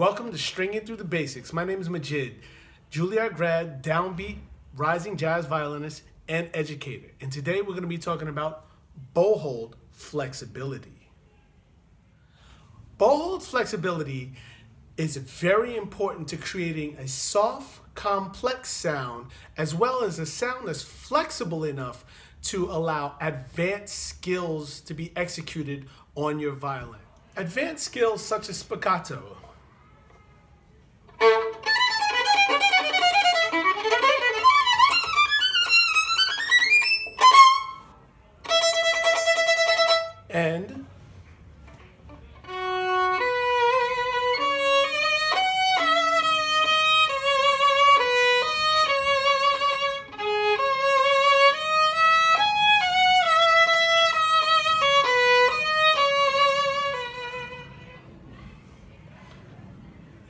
welcome to Stringing Through the Basics. My name is Majid, Juilliard grad, downbeat, rising jazz violinist, and educator. And today we're going to be talking about bow hold flexibility. Bow hold flexibility is very important to creating a soft, complex sound, as well as a sound that's flexible enough to allow advanced skills to be executed on your violin. Advanced skills such as spiccato, and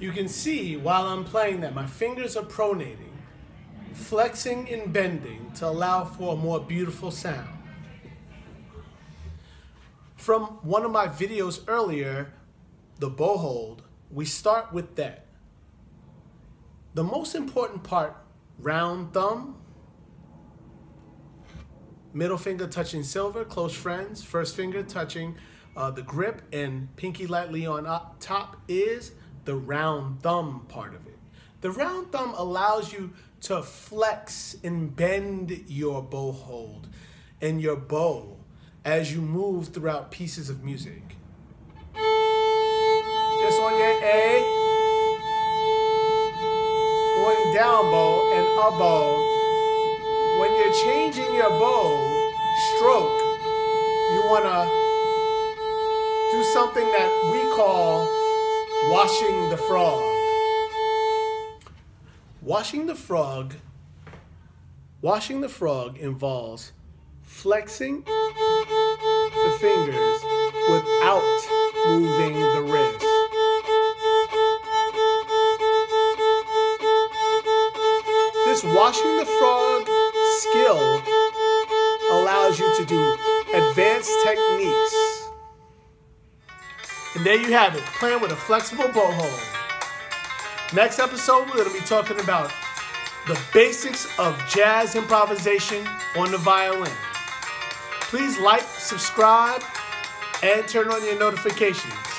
You can see while I'm playing that my fingers are pronating, flexing and bending to allow for a more beautiful sound. From one of my videos earlier, the bow hold, we start with that. The most important part, round thumb, middle finger touching silver, close friends, first finger touching uh, the grip, and pinky lightly on top is the round thumb part of it. The round thumb allows you to flex and bend your bow hold and your bow as you move throughout pieces of music. Just on your A, going down bow and up bow. When you're changing your bow stroke, you want to do something that we call Washing the frog. Washing the frog. Washing the frog involves flexing fingers without moving the wrist. This washing the frog skill allows you to do advanced techniques and there you have it, playing with a flexible bow hold. Next episode, we're going to be talking about the basics of jazz improvisation on the violin. Please like, subscribe, and turn on your notifications.